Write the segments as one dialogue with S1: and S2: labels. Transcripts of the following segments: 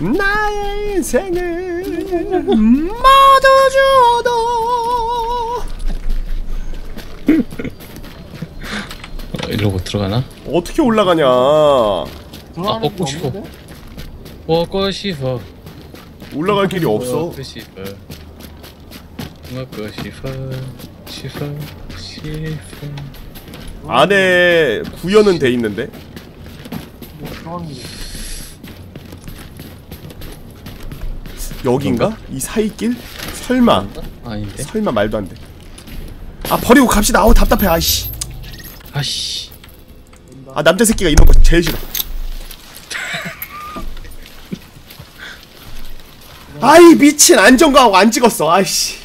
S1: 나의 인생을 모두 주어도.
S2: 어, 이러고 들어가나?
S1: 어떻게 올라가냐?
S2: 아
S3: 들어가는
S2: 먹고
S3: 거
S2: 싶어
S3: 없는데?
S2: 먹고 싶어
S1: 올라갈 길이 없어
S2: 먹고 싶어 먹고 싶어 싶어 싶어
S1: 안에 구현은 돼 있는데?
S3: 뭐 들어가는 게
S1: 여긴가? 이 사이길? 설마.
S2: 아닌데?
S1: 설마 말도 안돼. 아 버리고 갑시다. 아우 답답해. 아이씨.
S2: 아씨.
S1: 아 남자 새끼가 이런 거 제일 싫어. 아이 미친. 안정감하고 안 찍었어. 아이씨.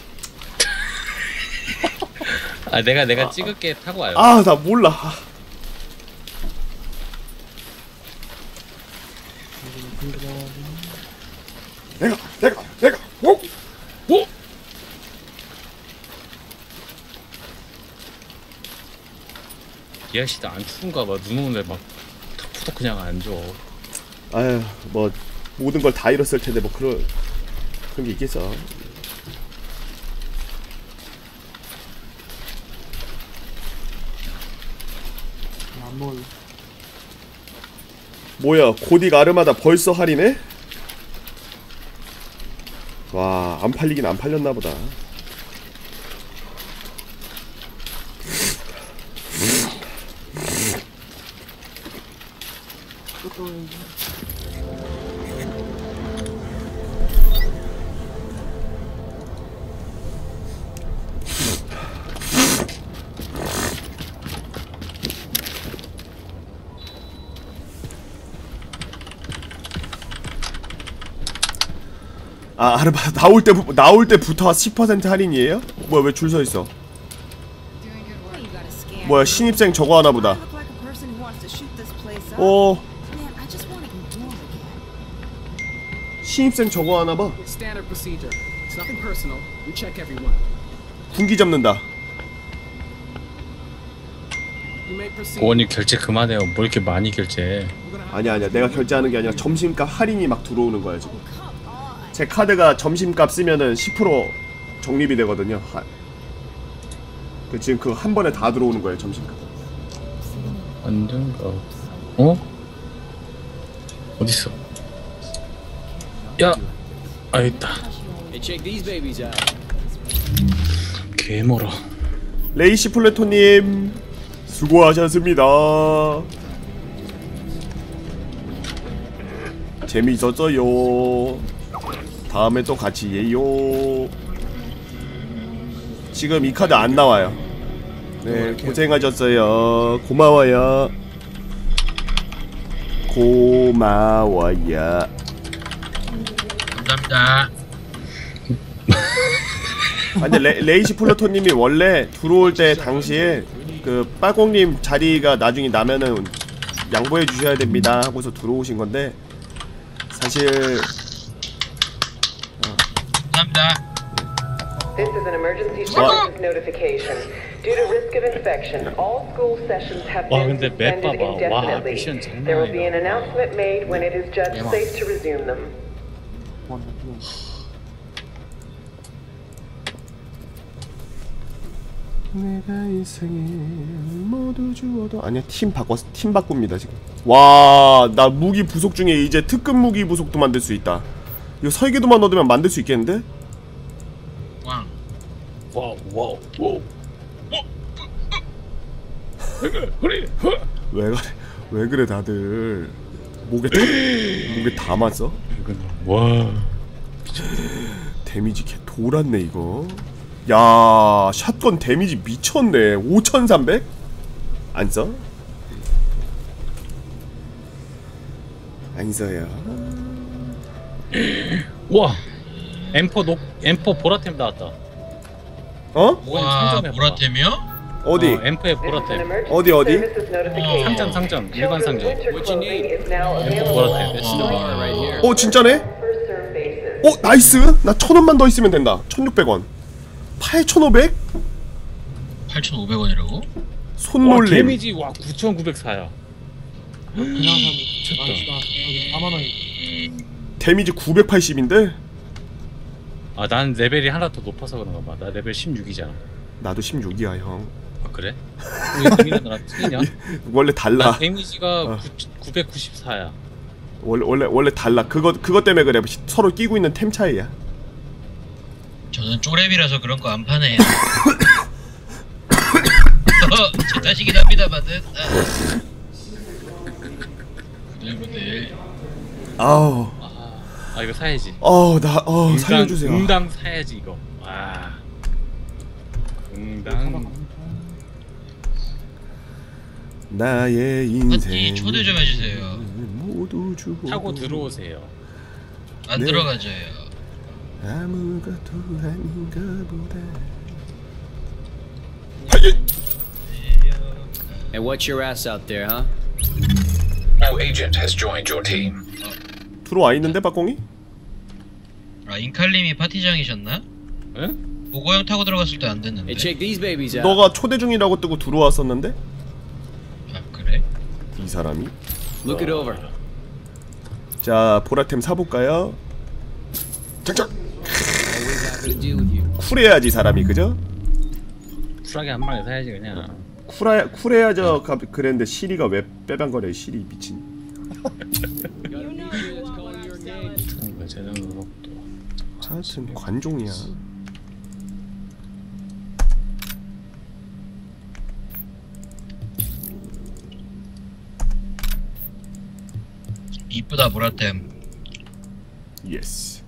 S2: 아 내가 내가 찍을게. 타고 와요.
S1: 아 나 몰라 아. 내가 내가 내가 오!
S2: 오! 이 아저씨도 안 추운가 봐 눈 오는데 막 탁푸덕 그냥 앉아
S1: 아유 뭐 모든 걸 다 잃었을 텐데 뭐 그런 그런 게 있겠어
S3: 안 먹을래.
S1: 뭐야 고딕 아르마다 벌써 할인해? 와 안 팔리긴 안 팔렸나 보다 아 아르마 나올 때 나올 때부터 10% 할인이에요? 뭐야 왜 줄 서 있어? 뭐야 신입생 저거 하나 보다. 어 신입생 저거 하나 봐. 군기 잡는다.
S2: 고원이 결제 그만해요 뭘 이렇게 많이 결제해
S1: 아니야 아니야 내가 결제하는 게 아니라 점심값 할인이 막 들어오는 거야 지금. 제 카드가 점심값 쓰면은 10% 적립이 되거든요. 하. 그 지금 그 한 번에 다 들어오는 거예요 점심값.
S2: 거 어? 어딨어 야! 아 있다. 개멀어
S1: 레이시 플래토님 수고하셨습니다. 재미있었어요. 다음에 또 같이 해요. 지금 이 카드 안 나와요. 네, 고생하셨어요. 고마워요. 고마워요.
S2: 감사합니다
S1: 아, 근데 레, 레이시 플루토님이 원래 들어올 때 당시에 그 빠공님 자리가 나중에 나면은 양보해 주셔야 됩니다 하고서 들어오신 건데 사실
S2: 감사합니다
S4: This is an emergency services notification. Due to risk of infection, all school sessions have
S2: 와,
S4: been
S2: 근데 맵
S4: suspended
S2: 봐봐. 와,
S4: indefinitely.
S2: 미션 장난
S4: There will be an
S2: 아니다.
S4: announcement made when it is judged
S2: 대박.
S4: safe to resume them.
S1: 내가 인생에 모두 주어도 아니야 팀 바꿔 팀 바꿉니다 지금 와 나 무기 부속 중에 이제 특급 무기 부속도 만들 수 있다 이거 설계도만 얻으면 만들 수 있겠는데?
S2: wow wow wow. wow 그래
S1: 왜 그래? 왜 그래 다들? 목에 다, 목에 다 맞어?
S2: 와.
S1: 데미지 개 돌았네 이거. 야 샷건 데미지 미쳤네. 5300? 안 써? 안 써요.
S2: 와. M4 녹 M4 보라템 나왔다
S1: 어?
S2: 와 보라템이요?
S1: 어디?
S2: 어, M4의
S4: This is an
S2: 보라템
S1: 어디, 어디?
S4: notification.
S2: 상점 상점 일반 상점
S4: winter
S5: What you
S4: clothing
S5: need?
S4: is now
S2: M4
S4: available
S2: 보라템.
S1: 어 진짜네? 어 nice 나 천원만 더 있으면 된다 1600원 8500?
S6: 8,500원이라고?
S2: 와
S1: 손놀림
S2: 데미지 와 9904야
S3: 그냥 사면 나 4만 원이
S1: 데미지 980인데
S2: 아, 난 레벨이 하나 더 높아서 그런가 봐. 나 레벨 16이잖아.
S1: 나도 16이야 형.
S2: 아, 그래? 왜 등이랑 나랑 틀리냐?
S1: 원래 달라.
S2: 나 데미지가
S1: 어.
S2: 994야.
S1: 원래 원래 원래 달라. 그거 그것 때문에 그래. 서로 끼고 있는 템 차이야.
S6: 저는 쪼렙이라서 그런 거 안 파네요. 어, 제 탓이긴 합니다만은. 아. 부들부들.
S1: 아우.
S2: 아, 이거 사야지.
S1: 어우 나 어,
S2: 응당,
S1: 살려주세요.
S2: 응당 사야지 이거. 와. 응당.
S1: 나의 인생
S6: 파티 초대 좀 해주세요.
S1: 모두 주고
S2: 타고 들어오세요.
S6: 안
S1: 네.
S6: 들어가져요.
S1: 아무것도 아닌가 보다.
S7: Hey, what's your ass out there, huh?
S8: No agent has joined your team.
S1: 들어와 있는데 박공이?
S6: 아 인칼님이 파티장이셨나?
S2: 응?
S6: 보고형 타고 들어갔을 때 안 됐는데.
S7: Hey, check these babies out.
S1: 너가 초대 중이라고 뜨고 들어왔었는데
S6: 아 그래?
S1: 이 사람이
S7: Look it over.
S1: 자 보라템 사볼까요?
S7: you.
S1: 쿨해야지 사람이 그죠?
S2: 쿨하게 한 마리 사야지 그냥.
S1: 쿨해 쿨해야죠 가- 그랬는데 시리가 왜 빼방거려 시리 미친 하여튼 관종이야
S6: 이쁘다 보라템.
S1: 예스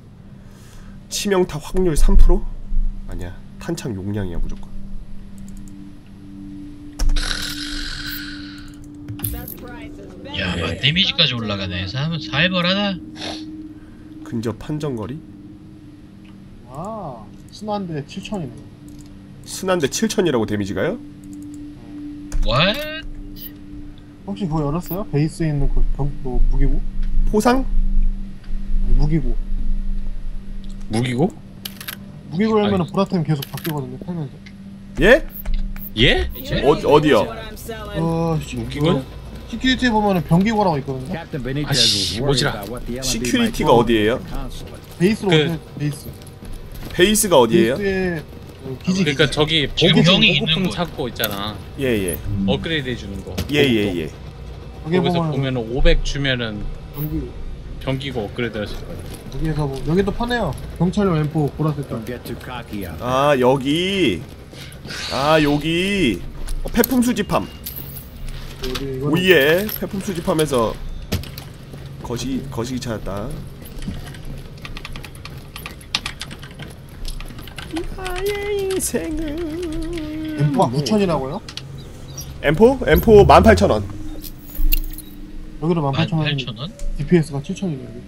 S1: 치명타 확률 3%? 아니야 탄창 용량이야 무조건
S6: 야, 막 데미지까지 올라가네. 사- 살벌하다.
S1: 근접 판정거리
S3: 아 순한데 7천이네
S1: 순한데 7000이라고 데미지가요?
S6: What?
S3: 혹시 그거 열었어요? 베이스에 있는 그 병, 뭐 무기고?
S1: 포상?
S3: 무기고
S2: 무기고?
S3: 무기고 열면은
S2: 아니.
S3: 보라템 계속 바뀌거든요 팔면서
S1: 예?
S2: 예?
S1: 어, 어디요?
S3: 어
S2: 무기고?
S3: security에 보면은 병기고라고 있거든요
S2: 아씨, 뭐지라.
S1: security가 어디에요?
S3: 베이스로
S2: 그-
S3: 오세요 베이스
S1: 베이스가 어디에요?
S3: 베이스에 그 기지
S2: 그러니까 저기
S6: 지금
S2: 보급
S6: 형이 있는
S2: 보급품
S6: 곳.
S2: 찾고 있잖아.
S1: 예예
S2: 업그레이드 해주는 거.
S1: 예예예
S3: 거기에
S2: 거기서
S3: 보면
S2: 보면은 500 주면은
S3: 병기
S2: 병기고 업그레이드 할 수 있거든.
S3: 여기에서 뭐 여기도 파네요 경찰용 M4 보라색
S1: 깔아 여기 아 여기 어, 폐품 수집함
S3: 여기 이거는
S1: 오예 폐품 수집함에서 거시 거시기 찾았다 나의 인생은
S3: M4가 9천이라고요?
S1: M4? M4 18,000원
S3: 여기도 18,000원
S6: 18,000원?
S3: DPS가 7천이네 여기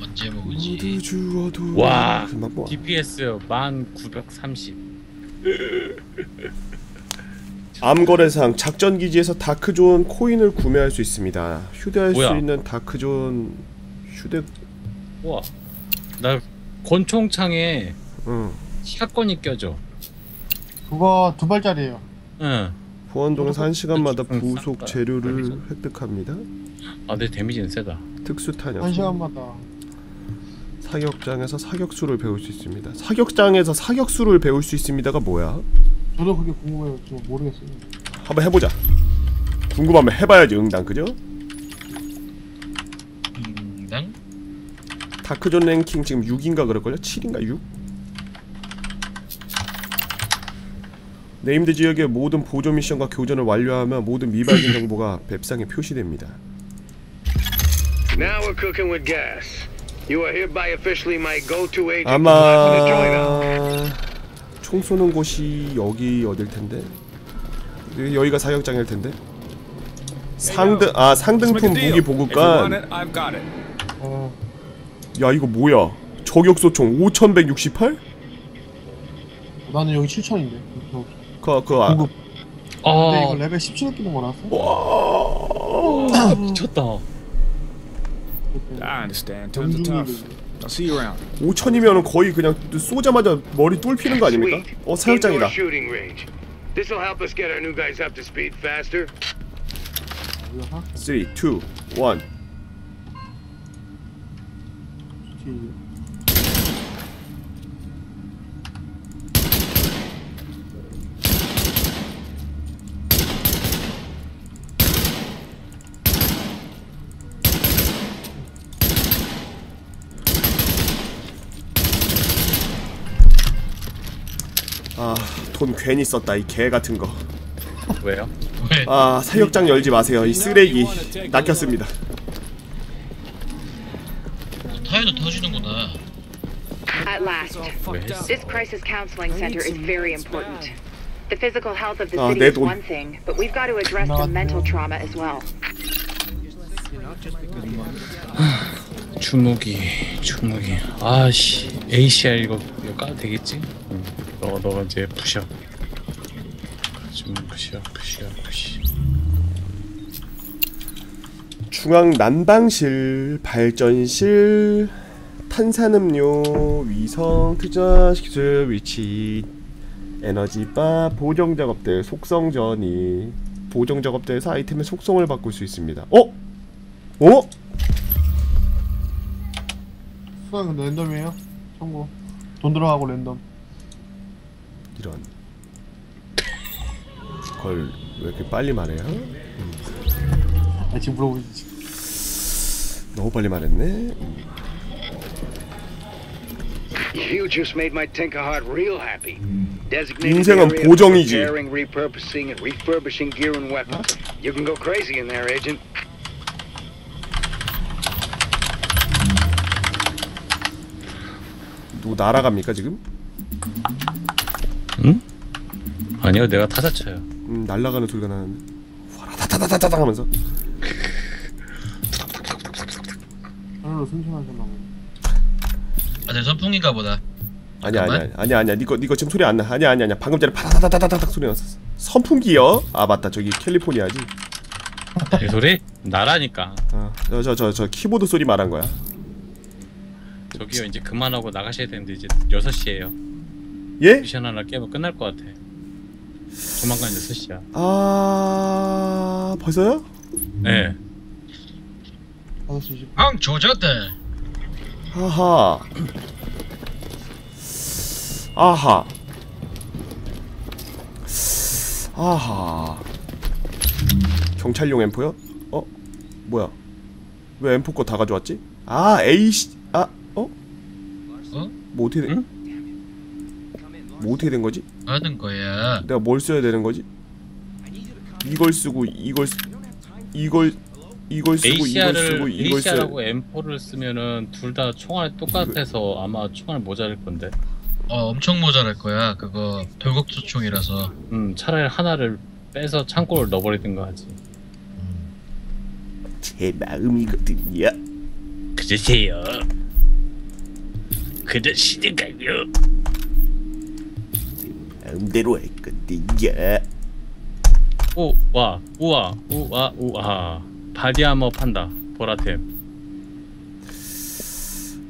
S6: 언제 먹으지?
S2: 와.
S1: 뭐.
S2: DPS 1930.
S1: 암거래상 작전기지에서 다크존 코인을 구매할 수 있습니다 휴대할
S2: 뭐야?
S1: 수 있는 다크존 휴대
S2: 우와. 나 권총창에
S1: 응.
S2: 샷건이 껴져.
S3: 그거 두 발짜리예요
S2: 응.
S1: 보안동에서 1시간마다
S2: 응,
S1: 부속
S2: 싹다
S1: 재료를. 획득합니다
S2: 아, 내 데미지는 세다.
S1: 특수 탄약
S3: 한 시간마다
S1: 사격장에서 사격수를 배울 수 있습니다 사격장에서 사격수를 배울 수 있습니다가 뭐야?
S3: 저도 그게 궁금해요 저 모르겠어요
S1: 한번 해보자 궁금하면 해봐야지 응당 그죠?
S6: 응당?
S1: Dark Zone 랭킹 지금 6인가 그럴걸요? 7인가 6? named 지역의 모든 보조 미션과 교전을 완료하면 모든 미발견 정보가 map상에 표시됩니다
S9: Now we're cooking with gas. You are hereby officially my go-to agent. for Blackwood to join up.
S1: 아마 총 쏘는 곳이 여기 어딜 텐데 여기- 여기가 사격장일 텐데 상등 아 상등품 무기 보급관
S3: 어
S1: 야 이거 뭐야 저격소총 5168?
S3: 나는 여기 7천인데
S1: 그 그 아,
S3: 공급 근데 이거
S2: 아,
S3: 레벨 17로 끼는 거라서
S2: 아 미쳤다.
S10: I understand. Times are tough. I'll see you around.
S1: 5000이면 거의 그냥 쏘자마자 머리 뚫히는 거 아닙니까?
S9: Sweet.
S1: 어 사격장이다
S9: Indoor shooting range. This will help us get our new guys up to speed faster.
S3: 우리가 생각해
S1: 3, 2, 1 돈 괜히 썼다 이 개 같은 거.
S2: 왜요?
S6: 왜?
S1: 아, 사격장 열지 마세요. 이 쓰레기 낚였습니다.
S6: 타이어도 터지는구나.
S11: At last.
S2: 왜?
S11: This crisis counseling center is very important. The physical health of the
S1: Ah,
S11: city
S1: 내
S11: is
S1: 돈.
S11: one thing, but we've got to address the mental trauma as well.
S2: 주무기 주무기 아씨 ACR 이거 이거 까도 되겠지? 응. 너 너가 이제 부셔 좀 부셔 부셔 부셔
S1: 중앙 난방실, 발전실, 탄산음료, 위성 투자 기술 위치, 에너지바, 보정 작업대, 속성 전이, 보정 작업대에서 아이템의 속성을 바꿀 수 있습니다. 어? 어?
S3: 근데 랜덤이에요? 청구 돈 들어가고 랜덤
S1: 이런. 그걸 왜 이렇게 빨리 말해요?
S3: 아 지금 물어보지
S1: 너무 빨리 말했네. 음.
S9: You just made my tinker heart real happy. Designated
S1: 인생은 보정이지.
S9: repurposing, and refurbishing gear and weapons. You can go crazy in there, Agent.
S1: 날아갑니까 지금?
S2: 응? 아니요 내가 타자쳐요
S1: 음, 날아가는 소리가 나는데. 와라다다다다다 하면서.
S3: 보네
S6: 아, 내 선풍기인가 보다.
S1: 아니야 아니야
S6: 잠깐만.
S1: 아니야 아니야 니거 니거 지금 소리 안 나. 아니야 아니야 아니야. 방금 전에 파다다다다닥 소리 났었어. 선풍기요? 아 맞다 저기 캘리포니아지.
S2: 이 소리? 나라니까
S1: 저저 저 저 키보드 소리 말한 거야.
S2: 저기요 이제 그만하고 나가셔야 되는데 이제 6시에요
S1: 예?
S2: 미션 하나 깨면 끝날 것 같아 조만간 6시야
S1: 아 벌써요?
S2: 네
S3: 5시 20분
S6: 앙 조졌대.
S1: 하하. 아하. 아하. 경찰용 엠포요? 어? 뭐야? 왜 엠포 거 다 가져왔지? 아 에이씨? 뭐 어떻게 된? 뭐 어떻게 된 거지?
S6: 하는 거야.
S1: 내가 뭘 써야 되는 거지? 이걸 쓰고 이걸 쓰, 이걸 이걸 쓰고 이걸 쓰고 이걸 쓰.
S2: ACR하고 M4를 쓰면은 둘 다 총알 똑같아서 아마 총알 모자랄 건데
S6: 어, 엄청 모자랄 거야. 그거 돌격투총이라서.
S2: 음 차라리 하나를 빼서 창고를 넣어버리든가 하지
S1: 제 마음이거든요.
S2: 그러세요 그러시든가요
S1: 마음대로 할 건데요.
S2: 우와 우와 우와 우와 body armor 판다 보라템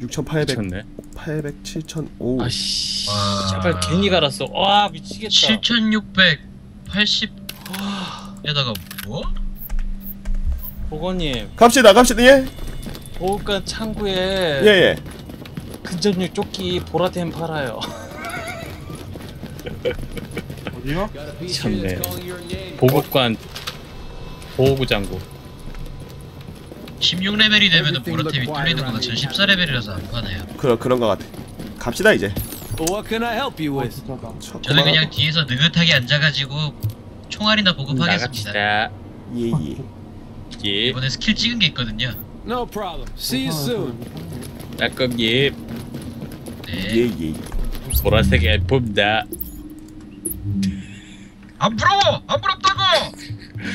S1: 6,800,
S2: 미쳤네
S1: 800, 7,000, 오.
S2: 아씨
S6: 와.
S2: 제발 괜히 갈았어 와 미치겠다
S6: 7680 에다가 뭐?
S2: 보건님
S1: 갑시다, 갑시다, 예,
S2: 보호관 창구에
S1: 예, 예.
S2: 근접류 조끼 보라템 팔아요
S3: 어디요?
S2: 미쳤네 보급관 보호구 장구
S6: 16레벨이 되면은 보라템이 뚫리는구나. 전 14레벨이라서 안 파네요.
S1: 그런 그런 거 같아. 갑시다 이제.
S5: What can I help you
S3: 어
S5: with?
S1: 저,
S6: 저는 그냥. 뒤에서 느긋하게 앉아가지고 총알이나 보급하겠습니다.
S2: 나갑시다
S1: 예, 예.
S2: 예
S6: 이번에 스킬 찍은 게 있거든요.
S5: No problem. See you soon.
S2: 약간 예
S6: 네.
S1: 예, 예, 예.
S2: 보라색 앨범다
S6: 안 부러워! 안 부럽다고!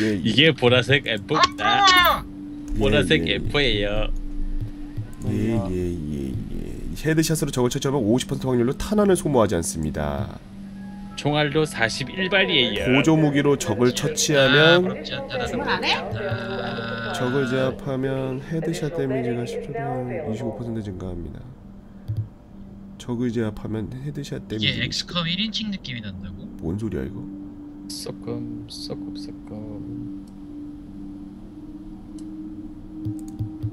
S1: 예, 예.
S2: 이게 보라색
S6: 안
S2: 앨범다
S6: 부러워!
S2: 보라색
S1: 예, 예.
S2: F예요
S1: 예, 예, 예, 예. 헤드샷으로 적을 처치하면 50% 확률로 탄환을 소모하지 않습니다.
S2: 총알도 41발이에요
S1: 보조 무기로 적을
S6: 아,
S1: 처치하면. 적을 제압하면 헤드샷 데미지가 10초간 25% 증가합니다. 적을 제압하면 헤드샷
S6: 이게
S1: 데미지
S6: 엑스컴 1인칭 느낌이 난다고?
S1: 뭔 소리야 이거?
S2: 썩금 썩금 썩금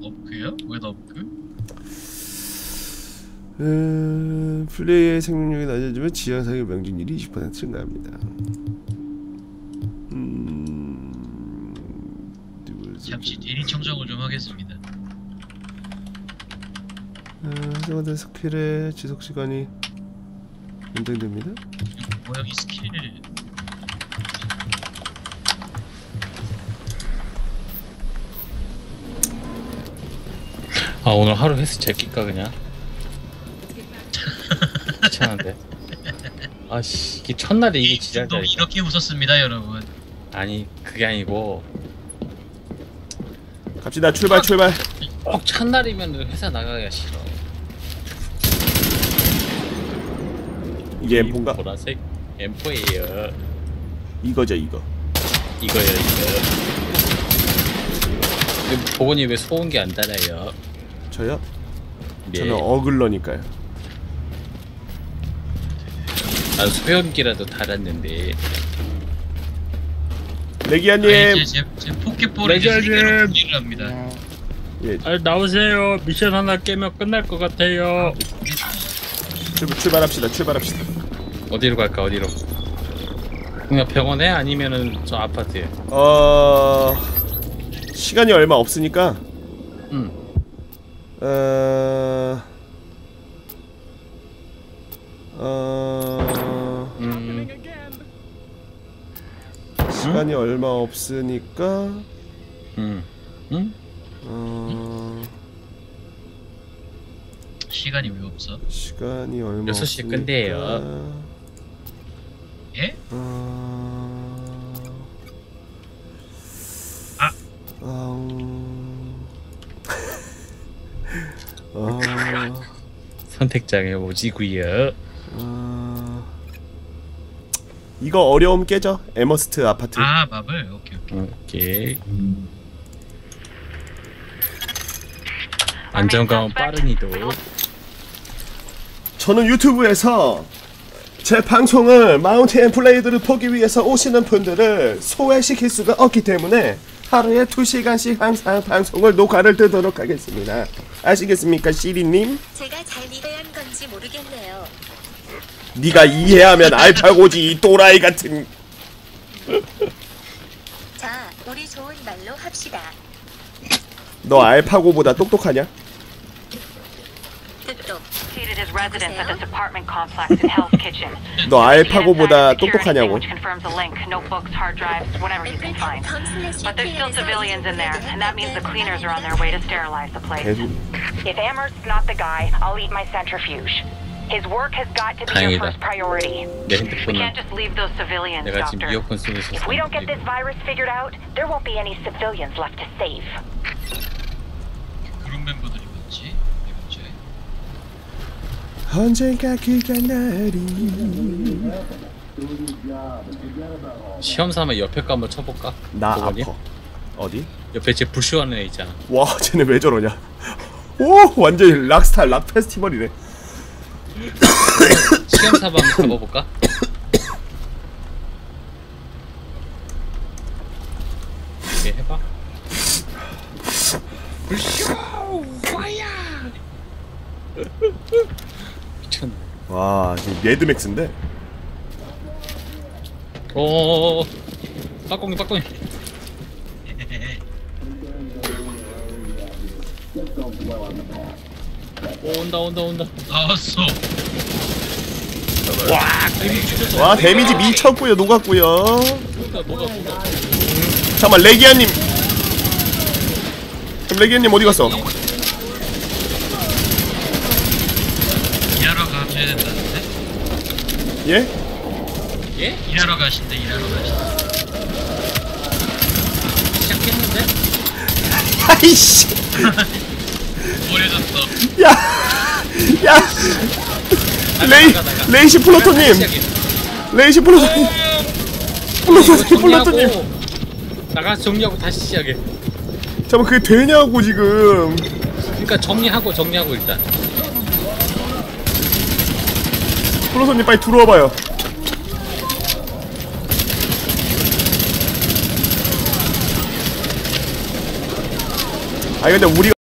S6: 없어요? 왜 너그?
S1: 음, 플레이의 생명력이 낮아지면 지향상의 명중률이 20% 증가합니다. 음?
S6: 잠시 대리 청정을 좀 하겠습니다.
S1: 아, 사용된 skill의 지속 시간이 연장됩니다.
S6: 뭐야 이 skill을
S2: 아 오늘 하루 헬스 제낄까 그냥 귀찮은데 아씨 이게 첫날에 이게
S6: 또
S2: 지랄자니까
S6: 이렇게 웃었습니다 여러분.
S2: 아니 그게 아니고
S1: 갑시다 출발 출발.
S2: 꼭 첫날이면 회사 나가기가 싫어
S1: 이게
S2: 이
S1: 뭔가
S2: 보라색 M4예요
S1: 이거죠 이거.
S2: 이거요 이거 근데 보건이 왜 소음기 안 달아요?
S1: 저요?
S2: 네.
S1: 저는 어글러니까요.
S2: 난 소염기라도 달았는데
S1: 레기아님.
S6: 아, 이제 제, 제 포켓볼을. 분리를 합니다.
S1: 예,
S2: 아 나오세요 미션 하나 깨면 끝날 것 같아요
S1: 출발, 출발합시다 출발합시다.
S2: 어디로 갈까 어디로? 그냥 병원에? 아니면은 저 아파트에?
S1: 어 시간이 얼마 없으니까.
S2: 응
S1: 어... 어...
S2: 음,
S1: 시간이 얼마 없으니까.
S2: 음, 음?
S1: 어...
S6: 시간이 왜 없어?
S1: 시간이 얼마
S2: 여섯 시에
S1: 없으니까.
S2: 끝내요.
S6: 예?
S1: 어...
S6: 아.
S1: 음... 어...
S2: 선택장애 오지구요.
S1: 어... 이거 어려움 깨져? 에머스트 아파트?
S6: 아 마블. 오케이 오케이.
S2: 오케이. 안정감은 빠른 이동
S1: 저는 유튜브에서 제 방송을 마운틴 플레이드를 보기 위해서 오시는 분들을 소외시킬 수가 없기 때문에 하루에 2시간씩 항상 방송을 녹화를 뜨도록 하겠습니다. 아시겠습니까, 시리님?
S12: 제가 잘 이해한 건지 모르겠네요.
S1: 네가 이해하면 알파고지 이 또라이 같은
S12: 자, 우리 좋은 말로 합시다.
S1: 너 알파고보다 똑똑하냐?
S12: 뜻도
S11: Seated as residents at this apartment complex in Hell's Kitchen.
S1: 너
S11: He
S1: 알파고보다
S11: has security thing
S1: 똑똑하냐고
S11: which confirms a link, notebooks, hard drives, whatever he can find. But there's still civilians in there, and that means the cleaners are on their way to sterilize the place.
S1: 개소리
S11: If Amherst's not the guy, I'll eat my centrifuge. His work has got to be your
S2: 다행이다.
S11: first priority.
S2: 내
S11: We
S2: 핸드폰은
S11: can't just leave those civilians,
S2: 내가 지금
S11: Doctor.
S2: 이어폰 쓰고 있어서
S11: If we don't get this virus figured out, there won't be any civilians left to save.
S6: 그룹 멤버들이 뭐지? 이거지?
S1: 언젠가 그가 나를
S2: 시험 삼아 옆에 거 한번 쳐볼까?
S1: 나
S2: 보건이?
S1: 아파 어디?
S2: 옆에 제 불쇼하는 애 있잖아
S1: 와 쟤네 왜 저러냐 오 완전 락스타 락 페스티벌이네
S2: 시험 삼아 한번 잡아볼까? 이렇게 해봐 미쳤네
S1: 와 지금 매드맥스인데?
S2: 어어어어. 빠꽁이 빠꽁이. 오, 온다 온다 온다.
S6: 나왔어.
S2: 와 데미지
S1: 와 데미지 녹았고요.
S2: 뭐가 뭐가 뭐가
S1: 잠깐만 레기아님. 그럼 레기아님 어디 갔어?
S6: 일하러 가셔야 된다는데?
S1: 예?
S2: 예?
S6: 일하러 가신대 일하러 가신대.
S2: 시작했는데?
S1: 아이씨
S6: 버려졌어.
S1: 야! 야! 레이 레이시 플로토님
S2: 시작해.
S1: 레이시 플로토님 플로토님 플로토님
S2: 나가서 정리하고 다시 시작해
S1: 잠깐만 그게 되냐고 지금
S2: 그러니까 정리하고 정리하고 일단
S1: 플로토님 빨리 들어와봐요. 아니 근데 우리가